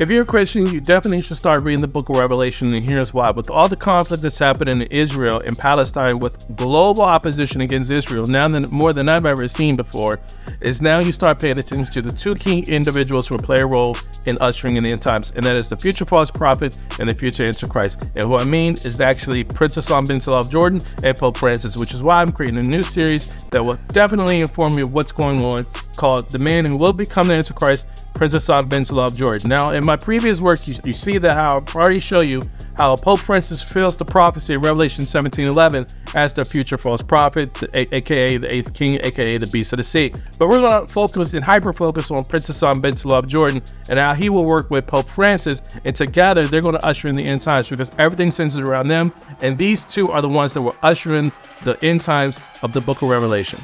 If you're a Christian, you definitely should start reading the book of Revelation, and here's why. With all the conflict that's happening in Israel and Palestine, with global opposition against Israel, now than more than I've ever seen before, is now you start paying attention to the two key individuals who play a role in ushering in the end times, and that is the future false prophet and the future Antichrist. And what I mean is actually Princess Hassan bin Talal of Jordan and Pope Francis, which is why I'm creating a new series that will definitely inform you of what's going on called The Man Who Will Become the Antichrist, Princess Talal of Jordan. Now, in my previous work, you, you see that how I've already show you how Pope Francis fills the prophecy in Revelation 17:11 as the future false prophet, aka the eighth king, aka the beast of the sea. But we're going to focus and hyper focus on Princess Talal of Jordan and how he will work with Pope Francis, and together they're going to usher in the end times because everything centers around them, and these two are the ones that will usher in the end times of the Book of Revelation.